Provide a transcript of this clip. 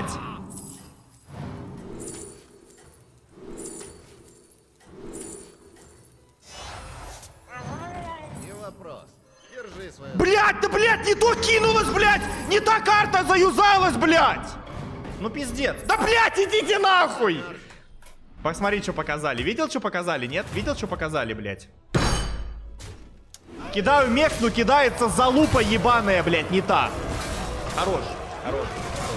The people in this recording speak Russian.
Бежать! Блять, да блять, не то кинулась, блять, Не та карта заюзалась, блять. Ну пиздец. Да блять идите нахуй! Посмотри, что показали. Видел, что показали? Нет? Видел, что показали, блять. Кидаю мех, но кидается залупа ебаная, блять, не та. Хорош, хорош, хорош.